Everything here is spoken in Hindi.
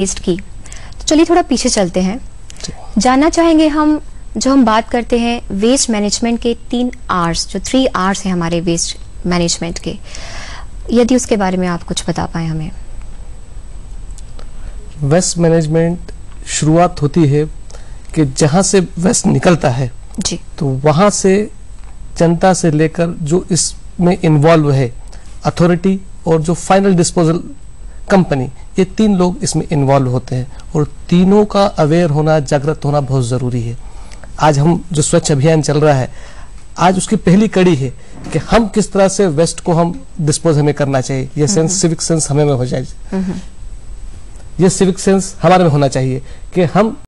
वेस्ट की। तो चलिए थोड़ा पीछे चलते हैं। जानना चाहेंगे हम जो हम बात करते हैं वेस्ट मैनेजमेंट के तीन आर्स जो थ्री आर्स हैं हमारे वेस्ट मैनेजमेंट के। यदि उसके बारे में आप कुछ बता पाए हमें। वेस्ट मैनेजमेंट शुरुआत होती है कि जहाँ से वेस्ट निकलता है जी। तो वहाँ से जनता से लेकर जो इसमें इन्वॉल्व है अथॉरिटी और जो फाइनल डिस्पोजल कंपनी ये तीन लोग इसमें इन्वॉल्व होते हैं और तीनों का अवेयर होना जागृत होना बहुत ज़रूरी है। आज हम जो स्वच्छ अभियान चल रहा है आज उसकी पहली कड़ी है कि हम किस तरह से वेस्ट को हम डिस्पोज हमें करना चाहिए। ये सेंस सिविक सेंस हमें में हो जाए। ये सिविक सेंस हमारे में होना चाहिए कि हम